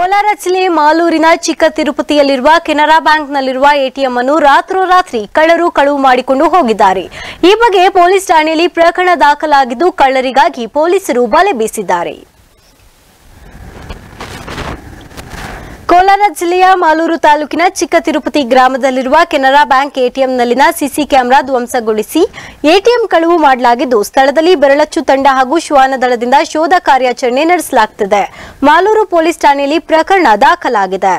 ಕೋಲಾರ ಜಿಲ್ಲೆ ಮಾಲೂರಿನ ಚಿಕ್ಕ ತಿರುಪತಿಯಲ್ಲಿರುವ ಕೆನರಾ ಬ್ಯಾಂಕ್ನಲ್ಲಿರುವ ಎಟಿಎಂ ಅನ್ನು ರಾತ್ರೋರಾತ್ರಿ ಕಳ್ಳರು ಕಳುವು ಮಾಡಿಕೊಂಡು ಹೋಗಿದ್ದಾರೆ. ಈ ಬಗ್ಗೆ ಪೊಲೀಸ್ ಠಾಣೆಯಲ್ಲಿ ಪ್ರಕರಣ ದಾಖಲಾಗಿದ್ದು ಕಳ್ಳರಿಗಾಗಿ ಪೊಲೀಸರು ಬಲೆ ಬೀಸಿದ್ದಾರೆ. ಕೋಲಾರ ಜಿಲ್ಲೆಯ ಮಾಲೂರು ತಾಲೂಕಿನ ಚಿಕ್ಕ ತಿರುಪತಿ ಗ್ರಾಮದಲ್ಲಿರುವ ಕೆನರಾ ಬ್ಯಾಂಕ್ ಎಟಿಎಂನಲ್ಲಿನ ಸಿಸಿ ಕ್ಯಾಮೆರಾ ಧ್ವಂಸಗೊಳಿಸಿ ಎಟಿಎಂ ಕಳುವು ಮಾಡಲಾಗಿದ್ದು, ಸ್ಥಳದಲ್ಲಿ ಬೆರಳಚ್ಚು ತಂಡ ಹಾಗೂ ಶ್ವಾನ ದಳದಿಂದ ಶೋಧ ಕಾರ್ಯಾಚರಣೆ ನಡೆಸಲಾಗುತ್ತಿದೆ ಮಾಲೂರು ಪೊಲೀಸ್ ಠಾಣೆಯಲ್ಲಿ ಪ್ರಕರಣ ದಾಖಲಾಗಿದೆ.